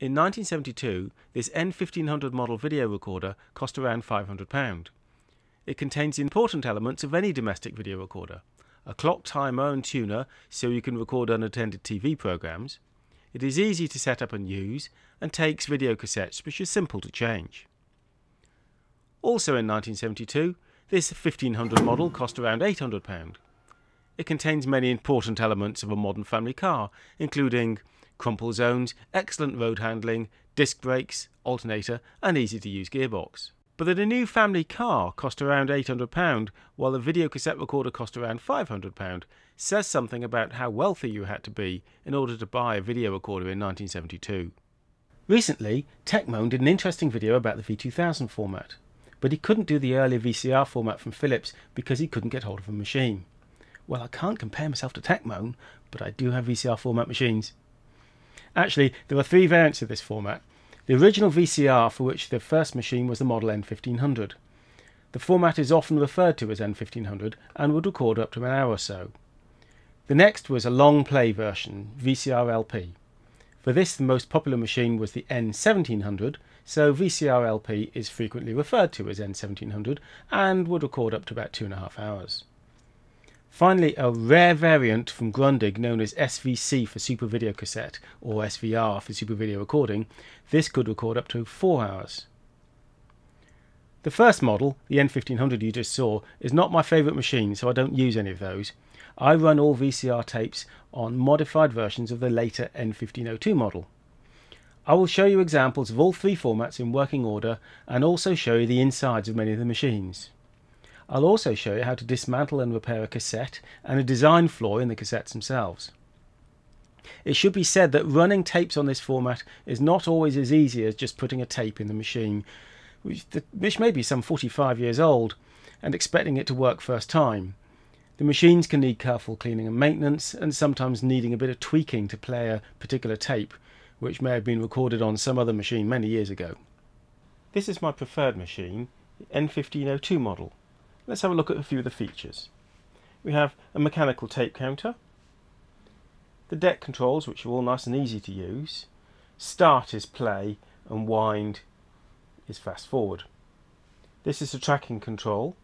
In 1972, this N1500 model video recorder cost around £500. It contains the important elements of any domestic video recorder a clock timer and tuner so you can record unattended TV programs. It is easy to set up and use and takes video cassettes which are simple to change. Also in 1972, this 1500 model cost around £800. It contains many important elements of a modern family car, including crumple zones, excellent road handling, disc brakes, alternator, and easy to use gearbox. But that a new family car cost around £800 while a video cassette recorder cost around £500 says something about how wealthy you had to be in order to buy a video recorder in 1972. Recently, Techmoan did an interesting video about the V2000 format, but he couldn't do the earlier VCR format from Philips because he couldn't get hold of a machine. Well, I can't compare myself to Techmoan, but I do have VCR format machines. Actually, there are three variants of this format. The original VCR, for which the first machine was the model N1500. The format is often referred to as N1500 and would record up to an hour or so. The next was a long play version, VCR LP. For this, the most popular machine was the N1700, so VCR LP is frequently referred to as N1700 and would record up to about two and a half hours. Finally, a rare variant from Grundig known as SVC for Super Video Cassette or SVR for Super Video Recording, this could record up to 4 hours. The first model, the N1500 you just saw, is not my favourite machine so I don't use any of those. I run all VCR tapes on modified versions of the later N1502 model. I will show you examples of all three formats in working order and also show you the insides of many of the machines. I'll also show you how to dismantle and repair a cassette and a design flaw in the cassettes themselves. It should be said that running tapes on this format is not always as easy as just putting a tape in the machine, which, the, which may be some 45 years old, and expecting it to work first time. The machines can need careful cleaning and maintenance, and sometimes needing a bit of tweaking to play a particular tape, which may have been recorded on some other machine many years ago. This is my preferred machine, the N1502 model. Let's have a look at a few of the features. We have a mechanical tape counter, the deck controls which are all nice and easy to use, start is play and wind is fast forward. This is a tracking control.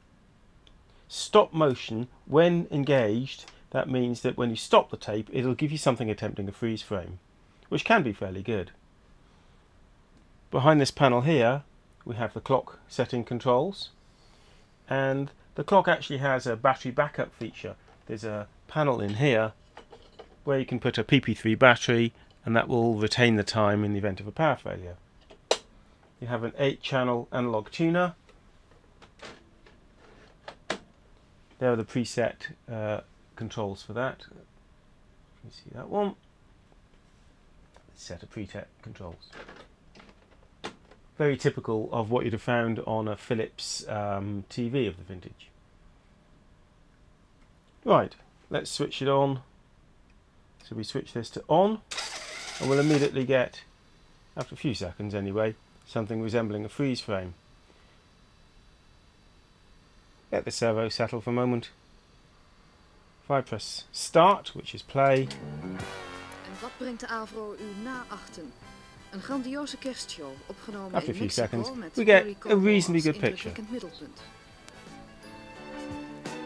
Stop motion when engaged that means that when you stop the tape it'll give you something attempting a freeze frame which can be fairly good. Behind this panel here we have the clock setting controls and the clock actually has a battery backup feature. There's a panel in here where you can put a PP3 battery and that will retain the time in the event of a power failure. You have an 8 channel analog tuner. There are the preset uh, controls for that. You see that one. Set of preset controls very typical of what you'd have found on a Philips um, TV of the vintage. Right, let's switch it on. So we switch this to on, and we'll immediately get, after a few seconds anyway, something resembling a freeze frame. Let the servo settle for a moment. If I press start, which is play. Avro na achten? Een grandioze kerstshow opgenomen After in Mexico met we get a reasonably good picture.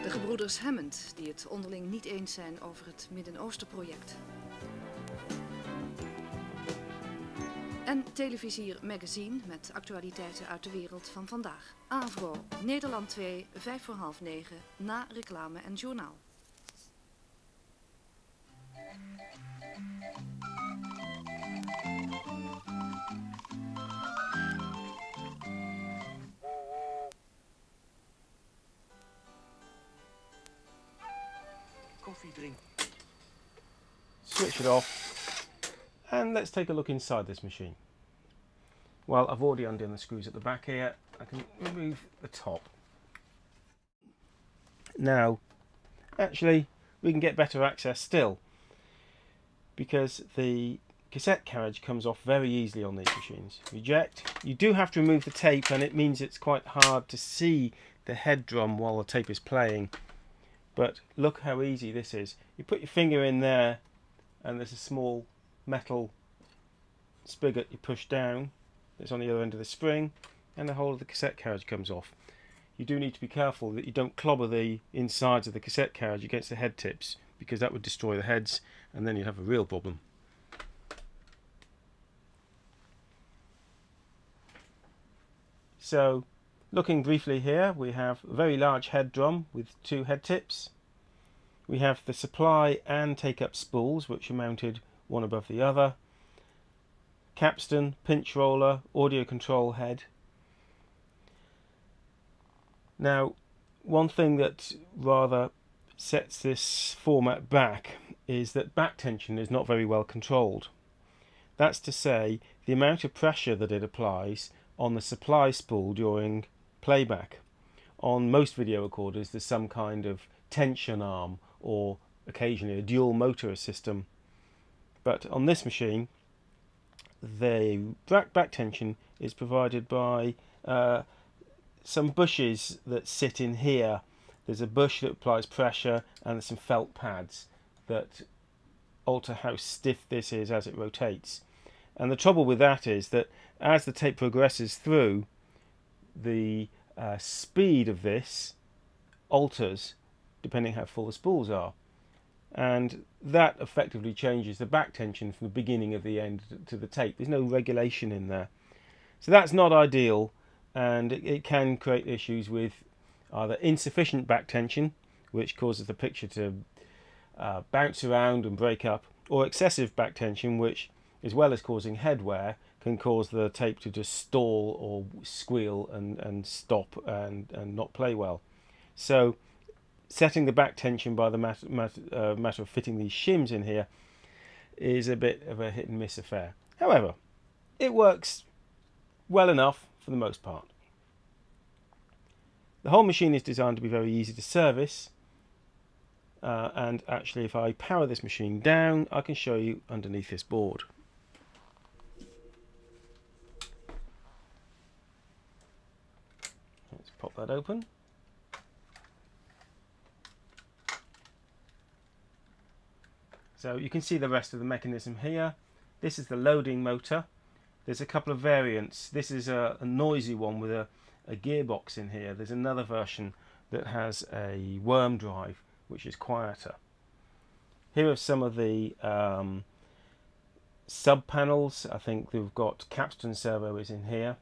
De gebroeders Hammond, die het onderling niet eens zijn over het Midden-Oosten-project. En televisier Magazine met actualiteiten uit de wereld van vandaag. Avro, Nederland 2, 5 voor half 9, na reclame en journaal. Coffee drink. Switch it off and let's take a look inside this machine. Well, I've already undone the screws at the back here. I can remove the top. Now, actually, we can get better access still because the cassette carriage comes off very easily on these machines. Reject. You do have to remove the tape and it means it's quite hard to see the head drum while the tape is playing. But look how easy this is. You put your finger in there and there's a small metal spigot you push down that's on the other end of the spring and the whole of the cassette carriage comes off. You do need to be careful that you don't clobber the insides of the cassette carriage against the head tips because that would destroy the heads and then you'd have a real problem. So looking briefly here we have a very large head drum with two head tips. We have the supply and take up spools which are mounted one above the other. Capstan, pinch roller, audio control head. Now one thing that rather sets this format back is that back tension is not very well controlled. That's to say, the amount of pressure that it applies on the supply spool during playback. On most video recorders, there's some kind of tension arm or occasionally a dual motor system. But on this machine, the back, back tension is provided by uh, some bushes that sit in here. There's a bush that applies pressure and there's some felt pads that alter how stiff this is as it rotates. And the trouble with that is that as the tape progresses through, the uh, speed of this alters depending how full the spools are. And that effectively changes the back tension from the beginning of the end to the tape. There's no regulation in there. So that's not ideal and it, it can create issues with either insufficient back tension, which causes the picture to uh, bounce around and break up, or excessive back tension, which, as well as causing head wear, can cause the tape to just stall or squeal and, and stop and, and not play well. So setting the back tension by the matter, matter, uh, matter of fitting these shims in here is a bit of a hit and miss affair. However, it works well enough for the most part. The whole machine is designed to be very easy to service uh, and actually if I power this machine down I can show you underneath this board. Let's pop that open. So you can see the rest of the mechanism here. This is the loading motor. There's a couple of variants. This is a, a noisy one with a, a gearbox in here. There's another version that has a worm drive which is quieter. Here are some of the um, sub panels. I think we've got capstan servo is in here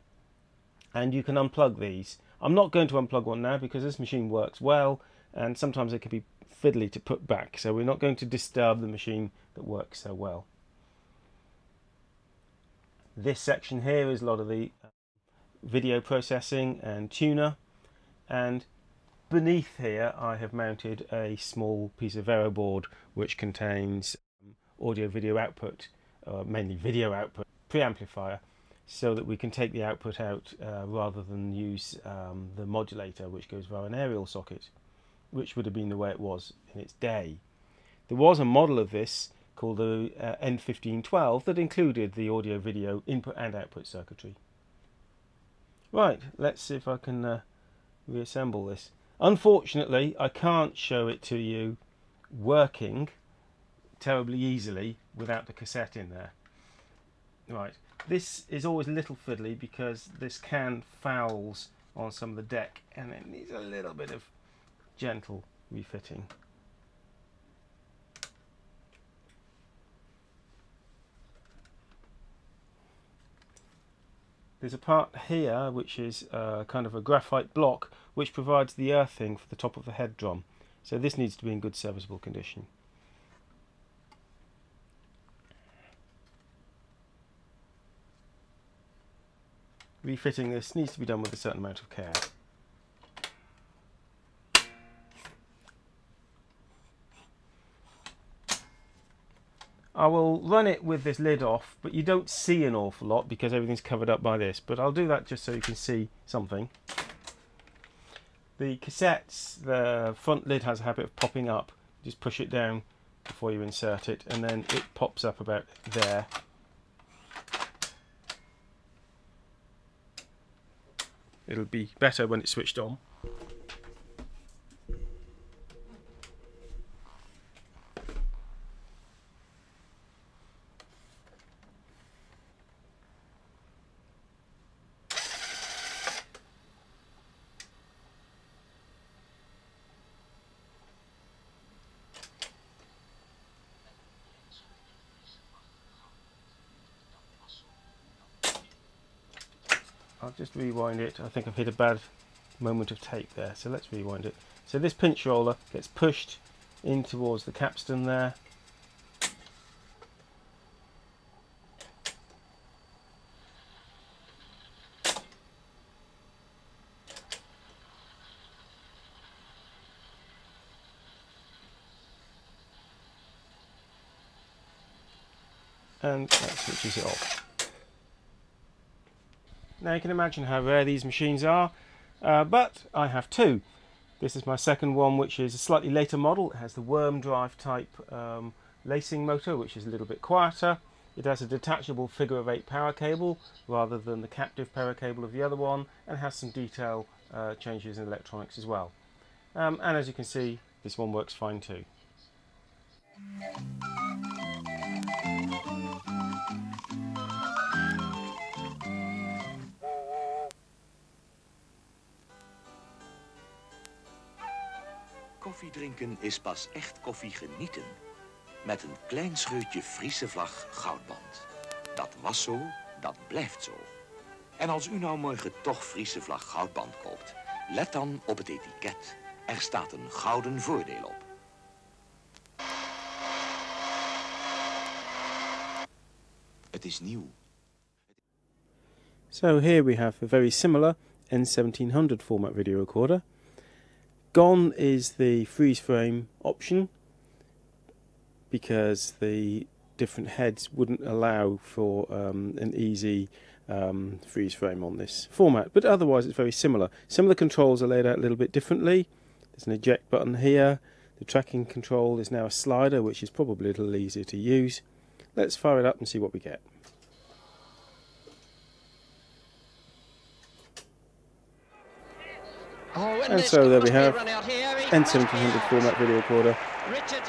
and you can unplug these. I'm not going to unplug one now because this machine works well and sometimes it can be fiddly to put back so we're not going to disturb the machine that works so well. This section here is a lot of the video processing and tuner and beneath here I have mounted a small piece of Vero board which contains um, audio video output, uh, mainly video output, preamplifier so that we can take the output out uh, rather than use um, the modulator which goes via an aerial socket which would have been the way it was in its day. There was a model of this called the uh, N1512 that included the audio video input and output circuitry. Right, let's see if I can uh, reassemble this. Unfortunately, I can't show it to you working terribly easily without the cassette in there. Right, this is always a little fiddly because this can fouls on some of the deck and it needs a little bit of gentle refitting. There's a part here which is uh, kind of a graphite block which provides the earthing for the top of the head drum. So this needs to be in good serviceable condition. Refitting this needs to be done with a certain amount of care. I will run it with this lid off, but you don't see an awful lot because everything's covered up by this. But I'll do that just so you can see something. The cassettes, the front lid has a habit of popping up. Just push it down before you insert it, and then it pops up about there. It'll be better when it's switched on. I'll just rewind it. I think I've hit a bad moment of tape there, so let's rewind it. So this pinch roller gets pushed in towards the capstan there. and that switches it off. Now you can imagine how rare these machines are, uh, but I have two. This is my second one, which is a slightly later model. It has the worm drive type um, lacing motor, which is a little bit quieter. It has a detachable figure of eight power cable rather than the captive power cable of the other one, and has some detail uh, changes in electronics as well. Um, and as you can see, this one works fine too. Koffie drinken is pas echt koffie genieten. Met een klein scheutje Friese vlag goudband. Dat was zo, dat blijft zo. En als u nou morgen toch Friese vlag goudband koopt, let dan op het etiket. Er staat een gouden voordeel op. Het is nieuw. So here we have a very similar N1700 format video recorder. Gone is the freeze frame option because the different heads wouldn't allow for um, an easy um, freeze frame on this format, but otherwise it's very similar. Some of the controls are laid out a little bit differently. There's an eject button here. The tracking control is now a slider, which is probably a little easier to use. Let's fire it up and see what we get. Oh, And so there we have N1700 format video recorder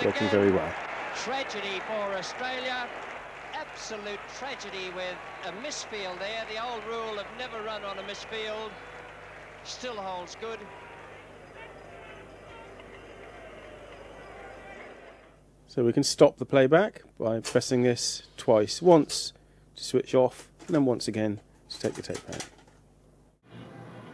working very well. Tragedy for Australia. Absolute tragedy with a misfield there. The old rule of never run on a misfield still holds good. So we can stop the playback by pressing this twice. Once to switch off, and then once again to take the tape out.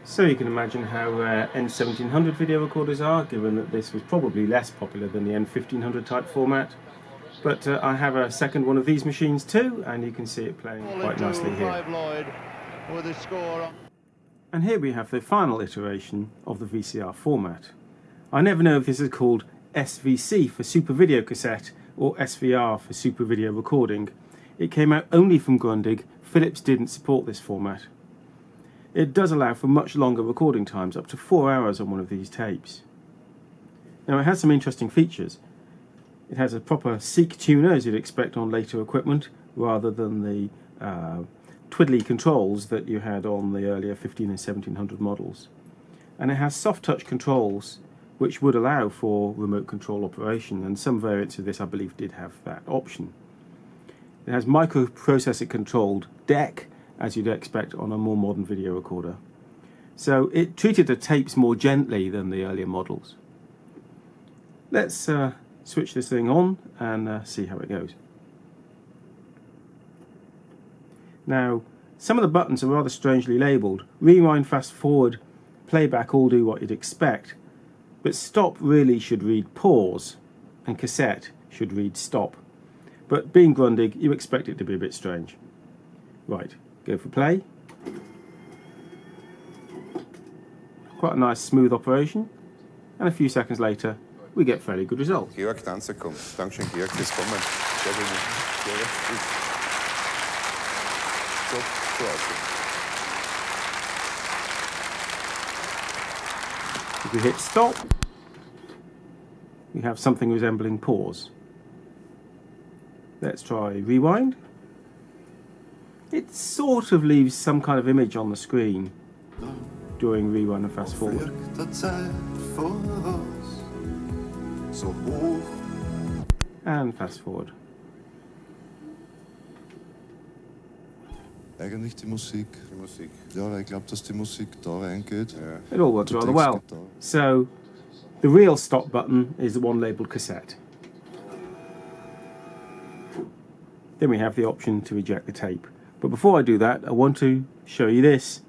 So you can imagine how uh, N1700 video recorders are, given that this was probably less popular than the N1500 type format. But uh, I have a second one of these machines too, and you can see it playing quite nicely here. Clive Lloyd with a score on. And here we have the final iteration of the VCR format. I never know if this is called SVC for Super Video Cassette or SVR for Super Video Recording. It came out only from Grundig, Philips didn't support this format. It does allow for much longer recording times, up to four hours on one of these tapes. Now it has some interesting features. It has a proper Seek tuner as you'd expect on later equipment, rather than the uh, twiddly controls that you had on the earlier 15 and 1700 models. And it has soft touch controls which would allow for remote control operation, and some variants of this I believe did have that option. It has microprocessor controlled deck as you'd expect on a more modern video recorder. So it treated the tapes more gently than the earlier models. Let's uh, switch this thing on and uh, see how it goes. Now, some of the buttons are rather strangely labelled. Rewind, fast forward, playback all do what you'd expect, but stop really should read pause, and cassette should read stop. But being Grundig, you expect it to be a bit strange. Right, go for play. Quite a nice smooth operation, and a few seconds later, we get fairly good results. Georg Danzer kommt. Dankeschön, Georg, fürs Kommen. Sehr gut. Sehr. So, so aussehen. If we hit stop, we have something resembling pause. Let's try rewind. It sort of leaves some kind of image on the screen during rewind and fast forward. And fast forward. It all works rather well. So, the real stop button is the one labelled cassette. Then we have the option to eject the tape. But before I do that, I want to show you this.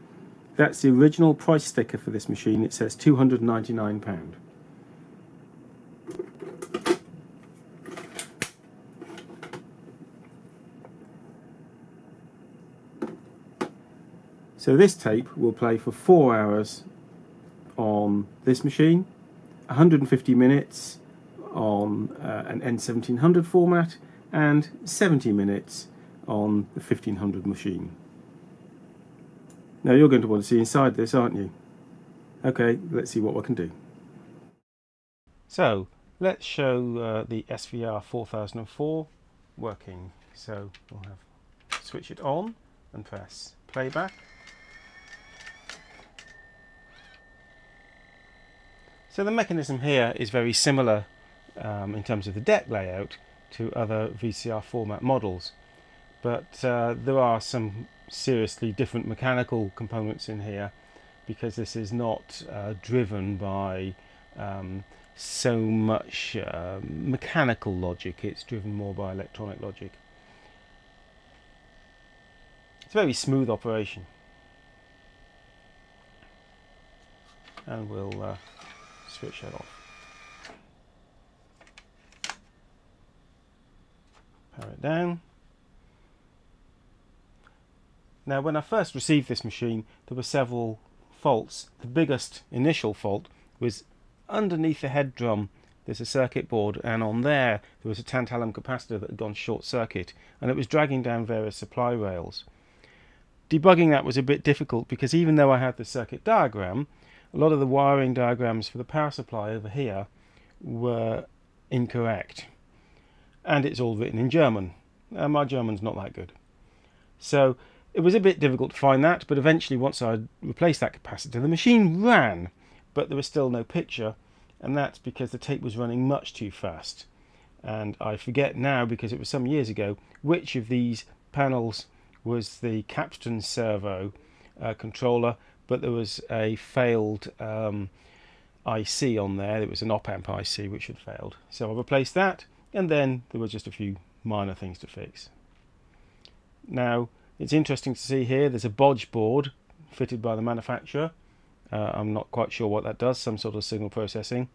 That's the original price sticker for this machine. It says £299. So this tape will play for four hours on this machine, 150 minutes on uh, an N1700 format, and 70 minutes on the 1500 machine. Now you're going to want to see inside this, aren't you? Okay, let's see what we can do. So, let's show uh, the SVR 4004 working. So, we'll have switch it on and press playback. So the mechanism here is very similar um, in terms of the deck layout to other VCR format models but uh, there are some seriously different mechanical components in here because this is not uh, driven by um, so much uh, mechanical logic it's driven more by electronic logic it's a very smooth operation and we'll uh, switch that off. Power it down. Now when I first received this machine there were several faults. The biggest initial fault was underneath the head drum there's a circuit board and on there there was a tantalum capacitor that had gone short circuit and it was dragging down various supply rails. Debugging that was a bit difficult because even though I had the circuit diagram a lot of the wiring diagrams for the power supply over here were incorrect. And it's all written in German. Uh, my German's not that good. So it was a bit difficult to find that, but eventually once I replaced that capacitor, the machine ran, but there was still no picture, and that's because the tape was running much too fast. And I forget now, because it was some years ago, which of these panels was the Capstan servo uh, controller but there was a failed um, IC on there. It was an op-amp IC which had failed. So I replaced that, and then there were just a few minor things to fix. Now, it's interesting to see here, there's a bodge board fitted by the manufacturer. Uh, I'm not quite sure what that does, some sort of signal processing.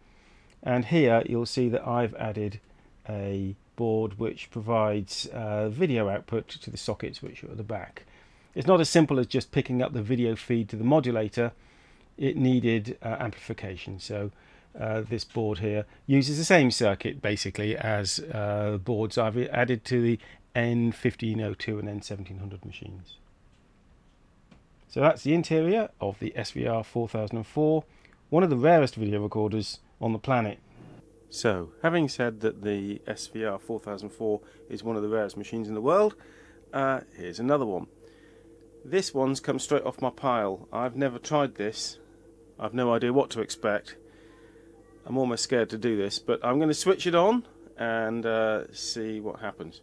And here you'll see that I've added a board which provides uh, video output to the sockets which are at the back. It's not as simple as just picking up the video feed to the modulator. It needed uh, amplification. So uh, this board here uses the same circuit basically as uh, boards I've added to the N1502 and N1700 machines. So that's the interior of the SVR 4004, one of the rarest video recorders on the planet. So, having said that the SVR 4004 is one of the rarest machines in the world, uh, here's another one. This one's come straight off my pile. I've never tried this. I've no idea what to expect. I'm almost scared to do this, but I'm going to switch it on and uh, see what happens.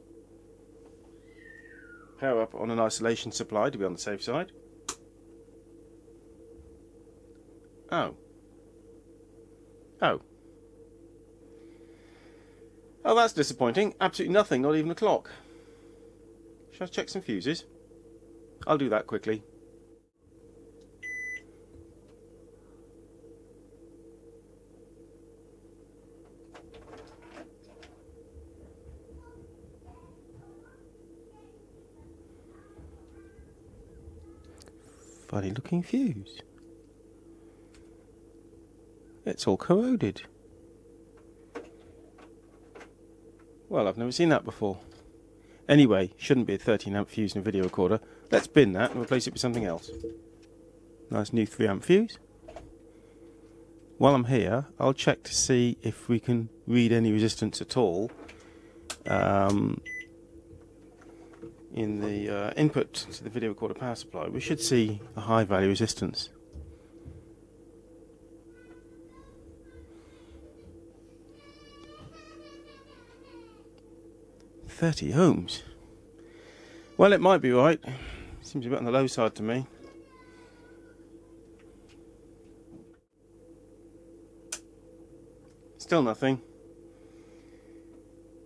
Power up on an isolation supply to be on the safe side. Oh. Oh. Oh, that's disappointing. Absolutely nothing, not even a clock. Shall I check some fuses? I'll do that quickly. Funny looking fuse. It's all corroded. Well, I've never seen that before. Anyway, shouldn't be a 13 amp fuse in a video recorder. Let's bin that and replace it with something else. Nice new 3 amp fuse. While I'm here, I'll check to see if we can read any resistance at all um, in the uh, input to the video recorder power supply. We should see a high value resistance. Thirty ohms. Well, it might be right. Seems a bit on the low side to me. Still nothing.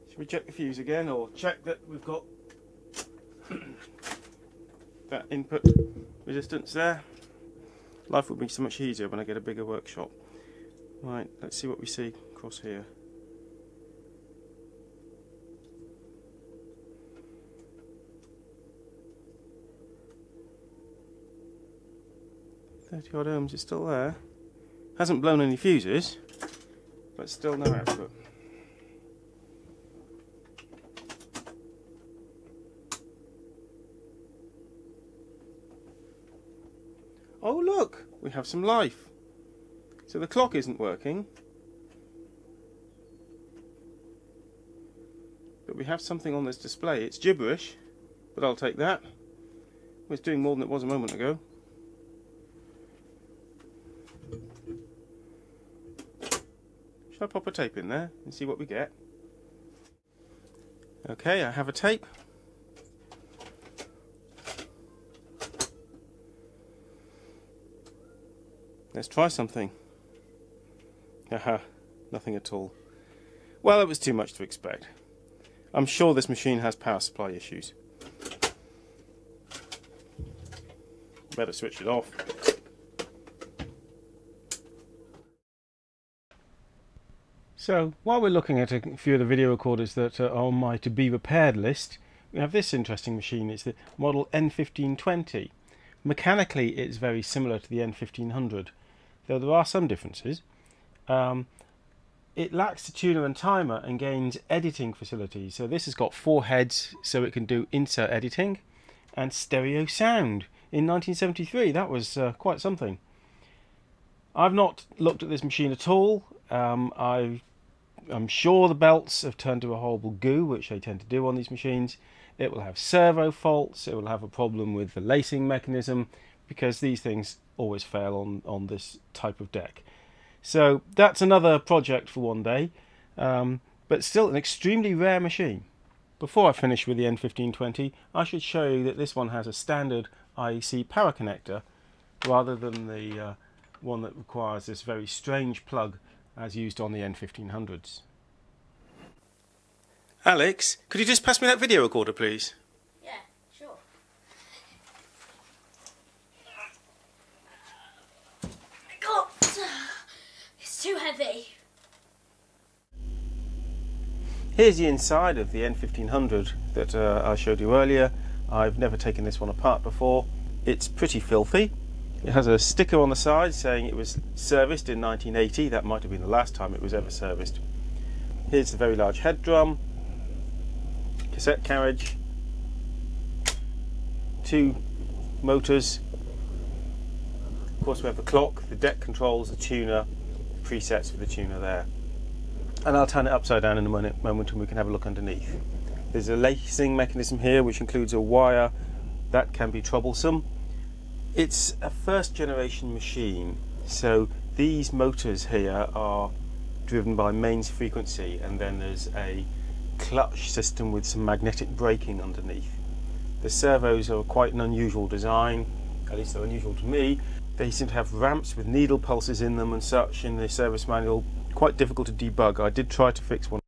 Should we check the fuse again or check that we've got that input resistance there? life will be so much easier when I get a bigger workshop. Right, let's see what we see across here. Thirty odd ohms is still there. Hasn't blown any fuses, but still no output. Oh have some life. So the clock isn't working. But we have something on this display. It's gibberish, but I'll take that. It's doing more than it was a moment ago. Should I pop a tape in there and see what we get? Okay, I have a tape. Let's try something. Haha, nothing at all. Well, it was too much to expect. I'm sure this machine has power supply issues. Better switch it off. So, while we're looking at a few of the video recorders that are on my to be repaired list, we have this interesting machine. It's the model N1520. Mechanically, it's very similar to the N1500 though there are some differences. Um, it lacks the tuner and timer and gains editing facilities. So this has got four heads so it can do insert editing and stereo sound. In 1973, that was uh, quite something. I've not looked at this machine at all. Um, i am sure the belts have turned to a horrible goo, which they tend to do on these machines. It will have servo faults. It will have a problem with the lacing mechanism because these things always fail on, on this type of deck. So that's another project for one day, um, but still an extremely rare machine. Before I finish with the N1520, I should show you that this one has a standard IEC power connector rather than the uh, one that requires this very strange plug as used on the N1500s. Alex, could you just pass me that video recorder please? Too heavy. Here's the inside of the N1500 that uh, I showed you earlier. I've never taken this one apart before. It's pretty filthy. It has a sticker on the side saying it was serviced in 1980. That might have been the last time it was ever serviced. Here's the very large head drum, cassette carriage, two motors. Of course we have the clock, the deck controls, the tuner, presets for the tuner there. And I'll turn it upside down in a moment and we can have a look underneath. There's a lacing mechanism here which includes a wire that can be troublesome. It's a first generation machine so these motors here are driven by mains frequency and then there's a clutch system with some magnetic braking underneath. The servos are quite an unusual design, at least they're unusual to me, they seem to have ramps with needle pulses in them and such in the service manual. Quite difficult to debug. I did try to fix one.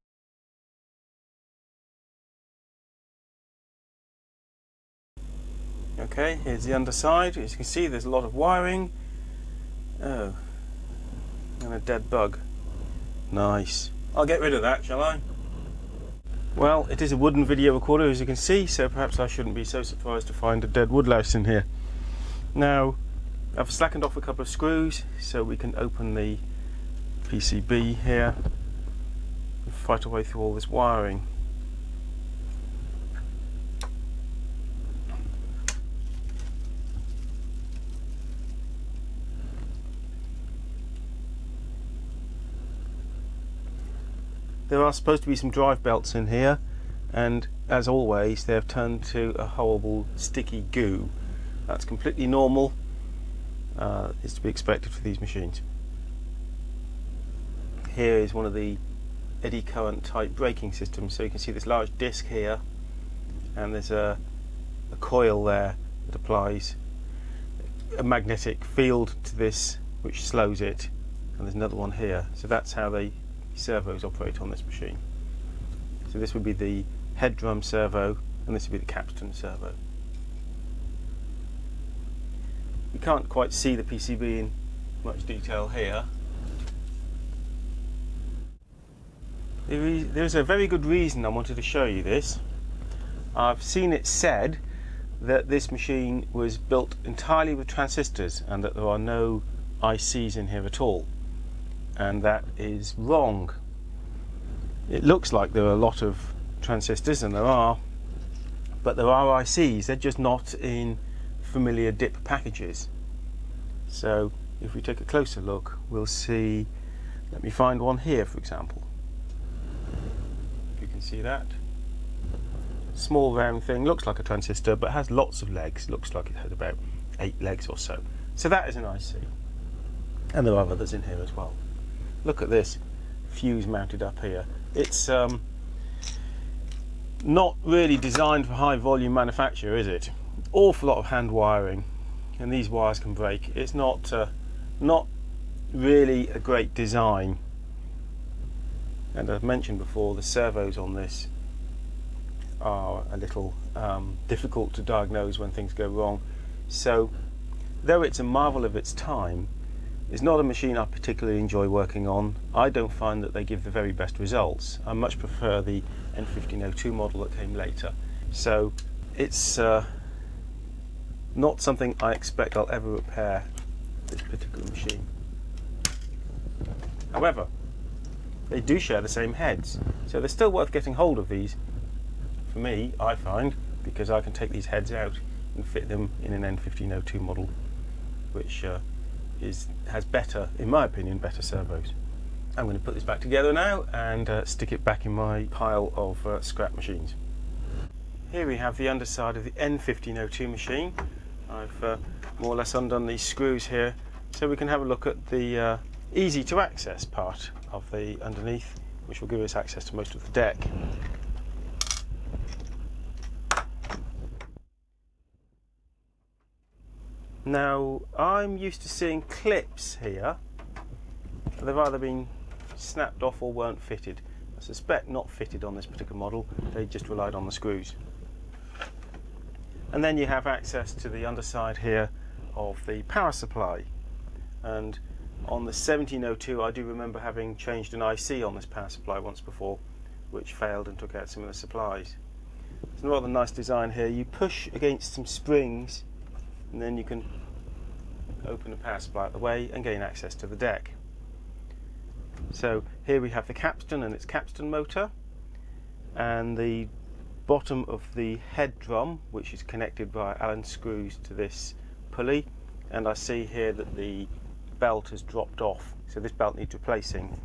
Okay, here's the underside. As you can see, there's a lot of wiring. Oh, and a dead bug. Nice. I'll get rid of that, shall I? Well, it is a wooden video recorder, as you can see, so perhaps I shouldn't be so surprised to find a dead woodlouse in here. Now, I've slackened off a couple of screws so we can open the PCB here and fight our way through all this wiring. There are supposed to be some drive belts in here and as always they've turned to a horrible sticky goo. That's completely normal uh, is to be expected for these machines. Here is one of the eddy current type braking systems. So you can see this large disc here, and there's a, a coil there that applies a magnetic field to this, which slows it, and there's another one here. So that's how the servos operate on this machine. So this would be the head drum servo, and this would be the capstan servo. You can't quite see the PCB in much detail here. There's a very good reason I wanted to show you this. I've seen it said that this machine was built entirely with transistors and that there are no ICs in here at all. And that is wrong. It looks like there are a lot of transistors, and there are, but there are ICs, they're just not in familiar DIP packages. So if we take a closer look, we'll see, let me find one here for example. If you can see that small round thing, looks like a transistor, but has lots of legs. Looks like it had about eight legs or so. So that is an IC. And there are others in here as well. Look at this fuse mounted up here. It's um, not really designed for high volume manufacture, is it? Awful lot of hand wiring, and these wires can break. It's not uh, not really a great design. And I've mentioned before the servos on this are a little um, difficult to diagnose when things go wrong. So, though it's a marvel of its time, it's not a machine I particularly enjoy working on. I don't find that they give the very best results. I much prefer the N1502 model that came later. So, it's uh, not something I expect I'll ever repair this particular machine. However, they do share the same heads, so they're still worth getting hold of these for me, I find, because I can take these heads out and fit them in an N1502 model, which uh, is has better, in my opinion, better servos. I'm going to put this back together now and uh, stick it back in my pile of uh, scrap machines. Here we have the underside of the N1502 machine. I've uh, more or less undone these screws here so we can have a look at the uh, easy to access part of the underneath which will give us access to most of the deck. Now, I'm used to seeing clips here. They've either been snapped off or weren't fitted. I suspect not fitted on this particular model, they just relied on the screws. And then you have access to the underside here of the power supply. And on the 1702, I do remember having changed an IC on this power supply once before, which failed and took out some of the supplies. It's a rather nice design here. You push against some springs and then you can open the power supply out the way and gain access to the deck. So here we have the capstan and its capstan motor and the bottom of the head drum which is connected by Allen screws to this pulley and I see here that the belt has dropped off so this belt needs replacing.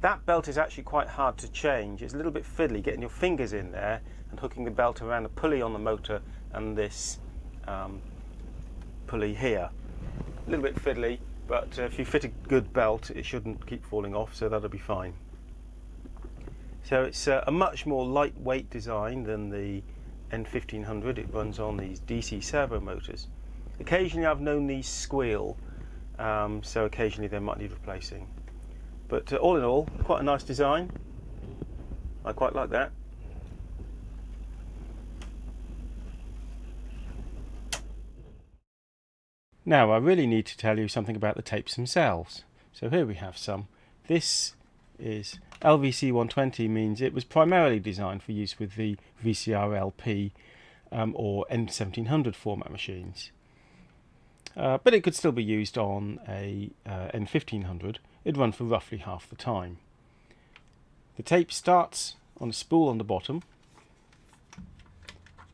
That belt is actually quite hard to change. It's a little bit fiddly getting your fingers in there and hooking the belt around the pulley on the motor and this um, pulley here. A little bit fiddly, but uh, if you fit a good belt, it shouldn't keep falling off, so that'll be fine. So it's uh, a much more lightweight design than the N1500. It runs on these DC servo motors. Occasionally I've known these squeal, um, so occasionally they might need replacing. But uh, all in all, quite a nice design. I quite like that. Now I really need to tell you something about the tapes themselves. So here we have some. This is LVC 120 means it was primarily designed for use with the VCR LP um, or N1700 format machines. Uh, but it could still be used on a uh, N1500. It'd run for roughly half the time. The tape starts on a spool on the bottom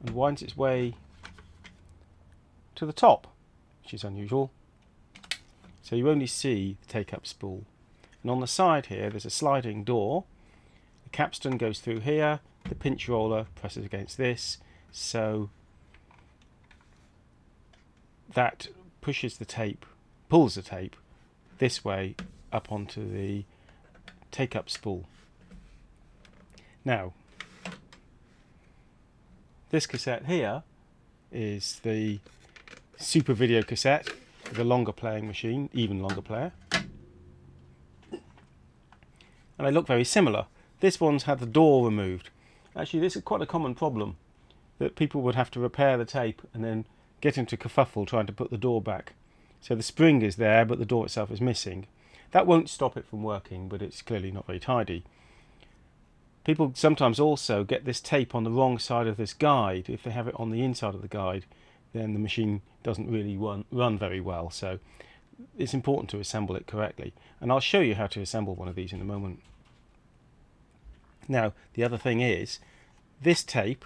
and winds its way to the top which is unusual. So you only see the take-up spool. And on the side here, there's a sliding door. The capstan goes through here. The pinch roller presses against this. So that pushes the tape, pulls the tape this way up onto the take-up spool. Now, this cassette here is the super video cassette a longer playing machine, even longer player. And they look very similar. This one's had the door removed. Actually, this is quite a common problem, that people would have to repair the tape and then get into kerfuffle trying to put the door back. So the spring is there, but the door itself is missing. That won't stop it from working, but it's clearly not very tidy. People sometimes also get this tape on the wrong side of this guide. If they have it on the inside of the guide, then the machine doesn't really run, run very well. So it's important to assemble it correctly. And I'll show you how to assemble one of these in a moment. Now, the other thing is, this tape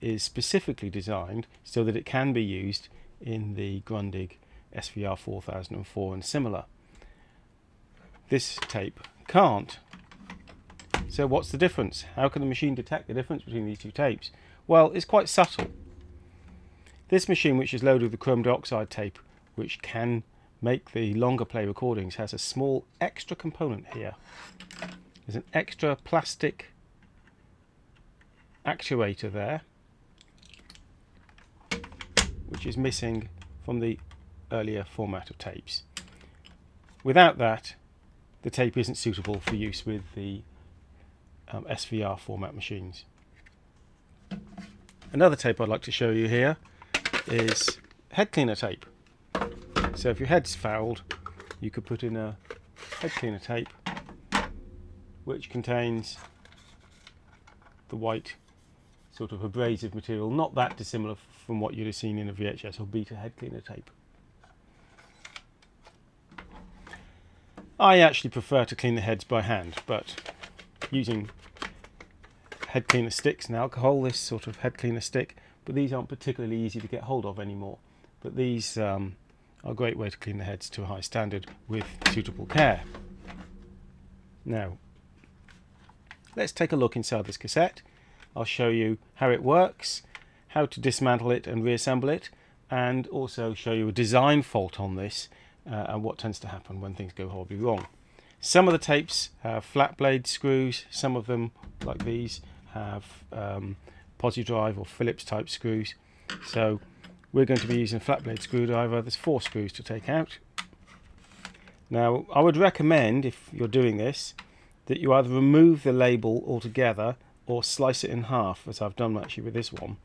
is specifically designed so that it can be used in the Grundig SVR 4004 and similar. This tape can't. So what's the difference? How can the machine detect the difference between these two tapes? Well, it's quite subtle. This machine, which is loaded with the chrome dioxide tape, which can make the longer play recordings, has a small extra component here. There's an extra plastic actuator there, which is missing from the earlier format of tapes. Without that, the tape isn't suitable for use with the um, SVR format machines. Another tape I'd like to show you here is head cleaner tape. So if your head's fouled, you could put in a head cleaner tape which contains the white sort of abrasive material, not that dissimilar from what you'd have seen in a VHS or beta head cleaner tape. I actually prefer to clean the heads by hand, but using head cleaner sticks and alcohol, this sort of head cleaner stick, but these aren't particularly easy to get hold of anymore. But these um, are a great way to clean the heads to a high standard with suitable care. Now, let's take a look inside this cassette. I'll show you how it works, how to dismantle it and reassemble it, and also show you a design fault on this uh, and what tends to happen when things go horribly wrong. Some of the tapes have flat blade screws, some of them, like these, have um, Pozidriv or Phillips type screws. So we're going to be using a flat blade screwdriver. There's four screws to take out. Now I would recommend, if you're doing this, that you either remove the label altogether or slice it in half, as I've done actually with this one.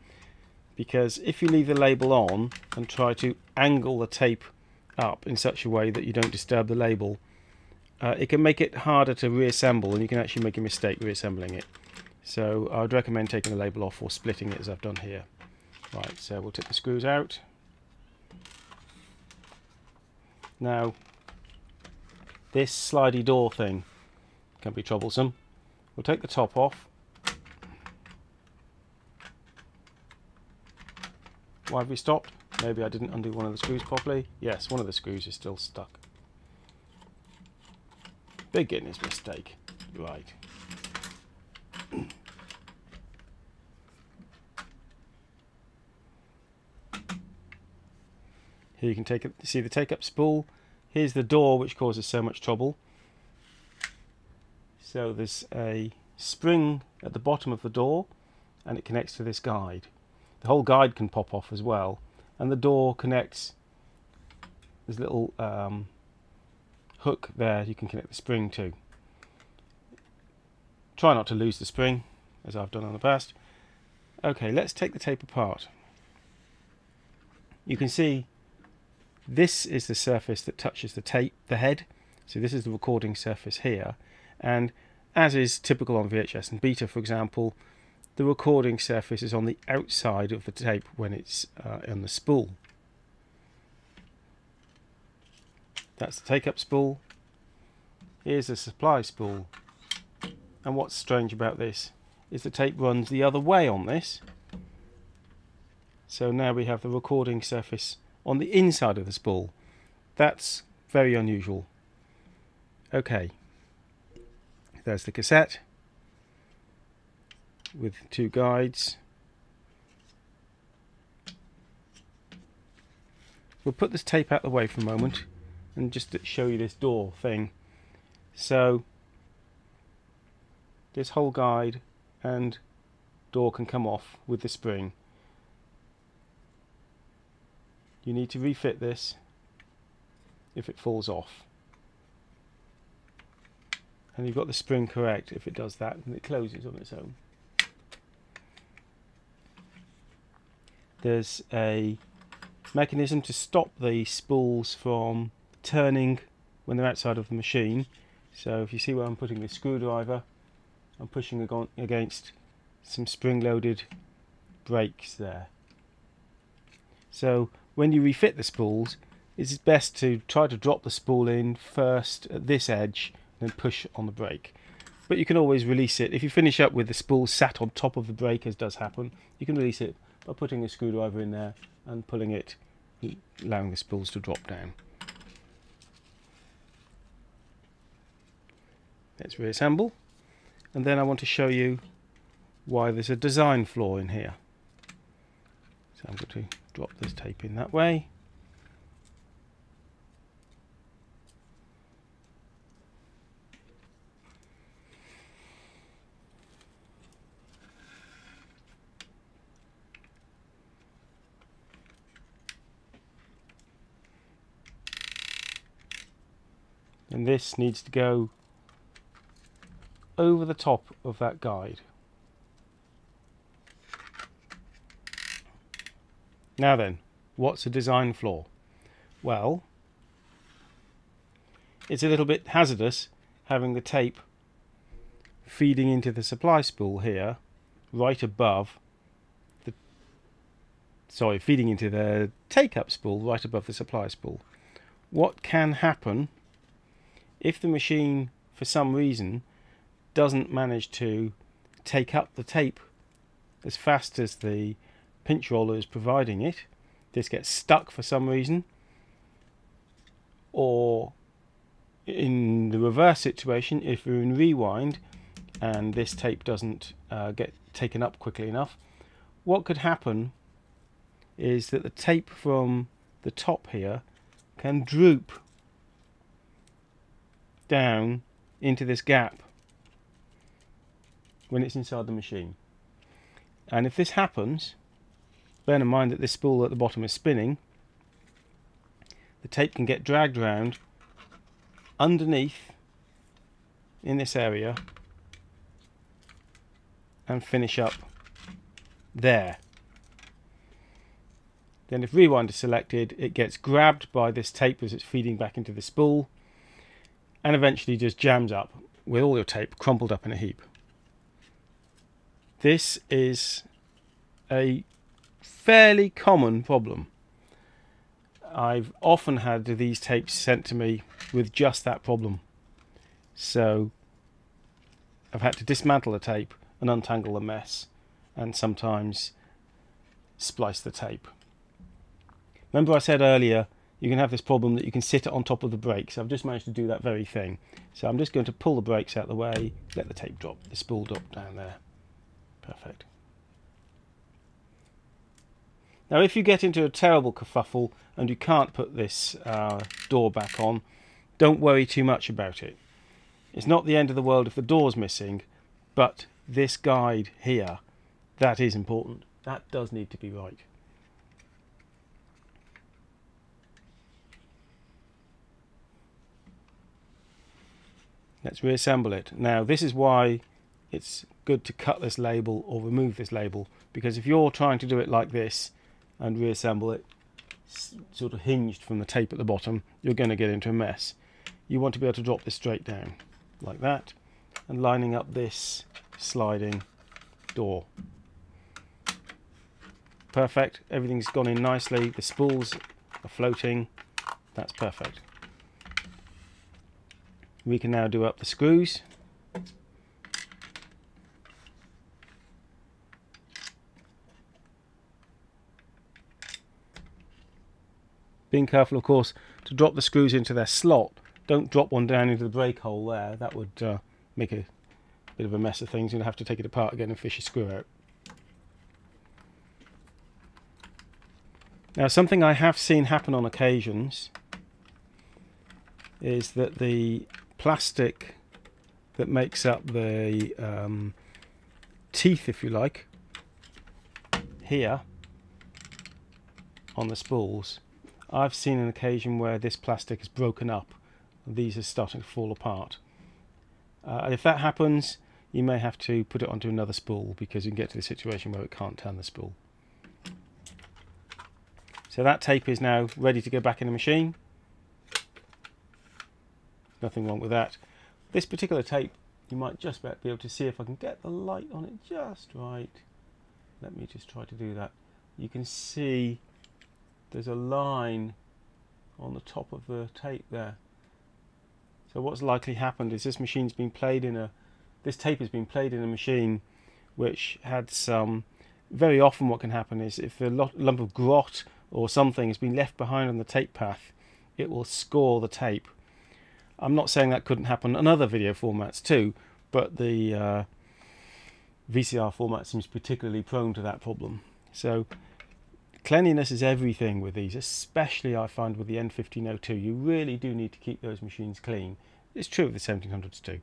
Because if you leave the label on and try to angle the tape up in such a way that you don't disturb the label, uh, it can make it harder to reassemble and you can actually make a mistake reassembling it. So I would recommend taking the label off or splitting it as I've done here. Right, so we'll take the screws out. Now, this slidey door thing can be troublesome. We'll take the top off. Why have we stopped? Maybe I didn't undo one of the screws properly. Yes, one of the screws is still stuck. Beginner's mistake. Right. Here you can take it, see the take up spool. Here's the door which causes so much trouble. So there's a spring at the bottom of the door and it connects to this guide. The whole guide can pop off as well and the door connects there's a little um, hook there you can connect the spring to. Try not to lose the spring as I've done in the past. Okay, let's take the tape apart. You can see this is the surface that touches the tape, the head. So this is the recording surface here. And as is typical on VHS and beta, for example, the recording surface is on the outside of the tape when it's uh, on the spool. That's the take-up spool. Here's the supply spool. And what's strange about this is the tape runs the other way on this. So now we have the recording surface on the inside of the spool. That's very unusual. Okay, there's the cassette with two guides. We'll put this tape out of the way for a moment and just show you this door thing. So this whole guide and door can come off with the spring. You need to refit this if it falls off. And you've got the spring correct if it does that and it closes on its own. There's a mechanism to stop the spools from turning when they're outside of the machine. So if you see where I'm putting the screwdriver, I'm pushing against some spring-loaded brakes there. So when you refit the spools, it's best to try to drop the spool in first at this edge and then push on the brake. But you can always release it. If you finish up with the spool sat on top of the brake, as does happen, you can release it by putting a screwdriver in there and pulling it, allowing the spools to drop down. Let's reassemble. And then I want to show you why there's a design flaw in here. So I'm going to drop this tape in that way. and this needs to go over the top of that guide. Now then, what's a design flaw? Well, it's a little bit hazardous having the tape feeding into the supply spool here, right above the, sorry, feeding into the take-up spool right above the supply spool. What can happen if the machine, for some reason, doesn't manage to take up the tape as fast as the pinch roller is providing it, this gets stuck for some reason, or in the reverse situation, if we're in rewind and this tape doesn't uh, get taken up quickly enough, what could happen is that the tape from the top here can droop down into this gap when it's inside the machine. And if this happens, bear in mind that this spool at the bottom is spinning, the tape can get dragged around underneath in this area and finish up there. Then if rewind is selected, it gets grabbed by this tape as it's feeding back into the spool and eventually just jams up with all your tape crumpled up in a heap. This is a fairly common problem. I've often had these tapes sent to me with just that problem. So I've had to dismantle the tape and untangle the mess and sometimes splice the tape. Remember I said earlier you can have this problem that you can sit it on top of the brakes. I've just managed to do that very thing. So I'm just going to pull the brakes out of the way, let the tape drop, the spool drop down there. Perfect. Now if you get into a terrible kerfuffle and you can't put this uh, door back on, don't worry too much about it. It's not the end of the world if the door's missing, but this guide here, that is important. That does need to be right. Let's reassemble it. Now this is why it's good to cut this label or remove this label because if you're trying to do it like this and reassemble it sort of hinged from the tape at the bottom you're going to get into a mess. You want to be able to drop this straight down like that and lining up this sliding door. Perfect, everything's gone in nicely, the spools are floating, that's perfect. We can now do up the screws. Being careful, of course, to drop the screws into their slot. Don't drop one down into the brake hole there. That would uh, make a bit of a mess of things. you'd have to take it apart again and fish a screw out. Now, something I have seen happen on occasions is that the plastic that makes up the um, teeth, if you like, here on the spools. I've seen an occasion where this plastic is broken up these are starting to fall apart. Uh, if that happens, you may have to put it onto another spool because you can get to the situation where it can't turn the spool. So that tape is now ready to go back in the machine. Nothing wrong with that. This particular tape, you might just about be able to see if I can get the light on it just right. Let me just try to do that. You can see there's a line on the top of the tape there. So what's likely happened is this machine's been played in a, this tape has been played in a machine which had some, very often what can happen is if a lot, lump of grot or something has been left behind on the tape path, it will score the tape. I'm not saying that couldn't happen on other video formats too, but the uh, VCR format seems particularly prone to that problem. So cleanliness is everything with these, especially I find with the N1502. You really do need to keep those machines clean. It's true of the 1700s too.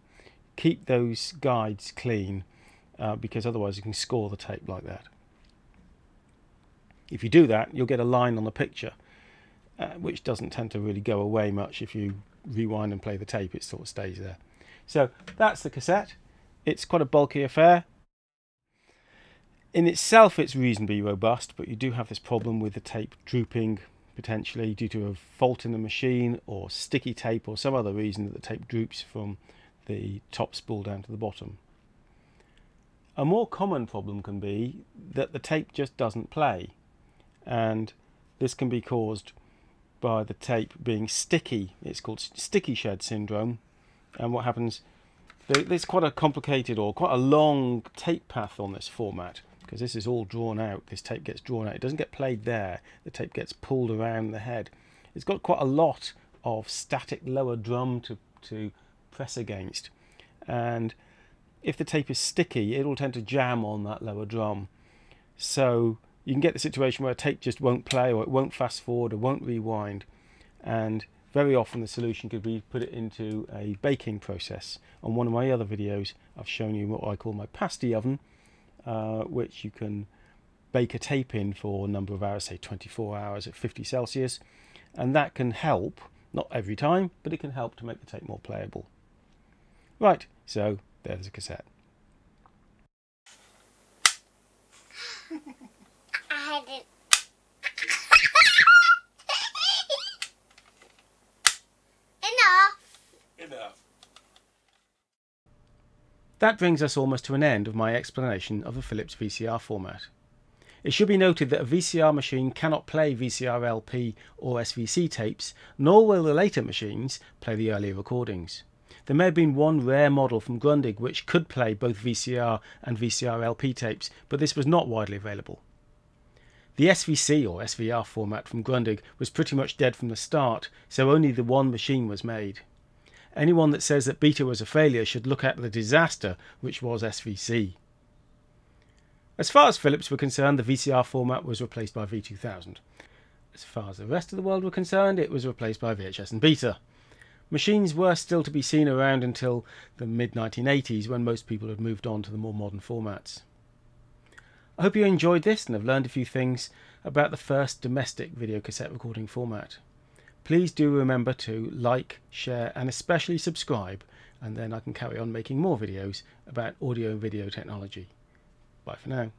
Keep those guides clean uh, because otherwise you can score the tape like that. If you do that, you'll get a line on the picture, uh, which doesn't tend to really go away much if you rewind and play the tape, it sort of stays there. So that's the cassette. It's quite a bulky affair. In itself, it's reasonably robust, but you do have this problem with the tape drooping potentially due to a fault in the machine or sticky tape or some other reason that the tape droops from the top spool down to the bottom. A more common problem can be that the tape just doesn't play and this can be caused by the tape being sticky. It's called sticky shed syndrome and what happens there's quite a complicated or quite a long tape path on this format because this is all drawn out. This tape gets drawn out. It doesn't get played there. The tape gets pulled around the head. It's got quite a lot of static lower drum to, to press against. And if the tape is sticky, it'll tend to jam on that lower drum. So you can get the situation where a tape just won't play or it won't fast forward or won't rewind. And very often the solution could be put it into a baking process. On one of my other videos, I've shown you what I call my pasty oven, uh, which you can bake a tape in for a number of hours, say 24 hours at 50 Celsius, and that can help, not every time, but it can help to make the tape more playable. Right, so there's a cassette. I had it. Enough. Enough. That brings us almost to an end of my explanation of the Philips VCR format. It should be noted that a VCR machine cannot play VCR LP or SVC tapes, nor will the later machines play the earlier recordings. There may have been one rare model from Grundig which could play both VCR and VCR LP tapes, but this was not widely available. The SVC or SVR format from Grundig was pretty much dead from the start, so only the one machine was made. Anyone that says that beta was a failure should look at the disaster which was SVC. As far as Philips were concerned, the VCR format was replaced by V2000. As far as the rest of the world were concerned, it was replaced by VHS and Beta. Machines were still to be seen around until the mid 1980s when most people had moved on to the more modern formats. I hope you enjoyed this and have learned a few things about the first domestic video cassette recording format. Please do remember to like, share and especially subscribe and then I can carry on making more videos about audio and video technology. Bye for now.